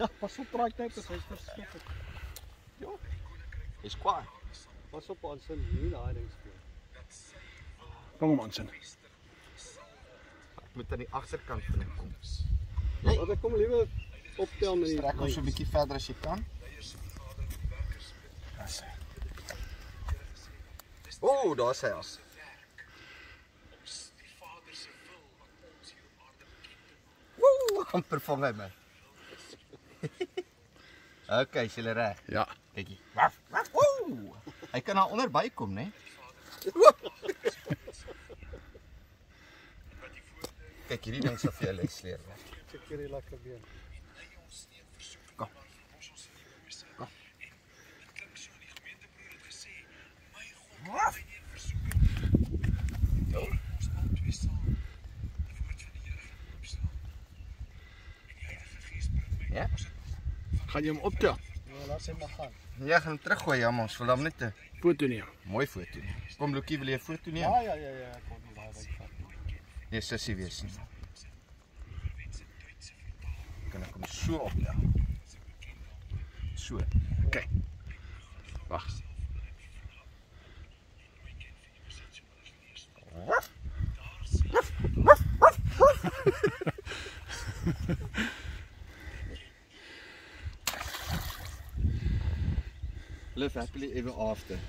Ja, pas op, draai tippers, hij is verschrikkelijk. Ja. Is klaar. Pas op, Anson, niet naar Harding Kom op, Anson. Ik moet aan die achterkant van hem komen. Nee. Laat ik kom liever optel met die Trek ons een beetje verder als je kan. Daar is hij. Oh, daar is hij als. Woe, amper van mij, my. okay, is julle reg? Ja. Kykie. Waf, waf, woe. Hy kan daar onder bykom, né? Kyk, hierdie ding sal vir jou les leer. Check hierdie lekker been. Ja? Gaan jy hom optel? Ja, laat hom maar gaan. Ja, gaan hom teruggooi, ja, maar ons wil hom net 'n Foto neem. mooi foto neem. Kom Lukie, wil jy 'n foto neem? Ja, ja, ja, ja, ek kon nie daai ding vat nie. Nee, sussie wees nie. Kan ek hom so optel? So. Kyk. Wag. Live happily ever after.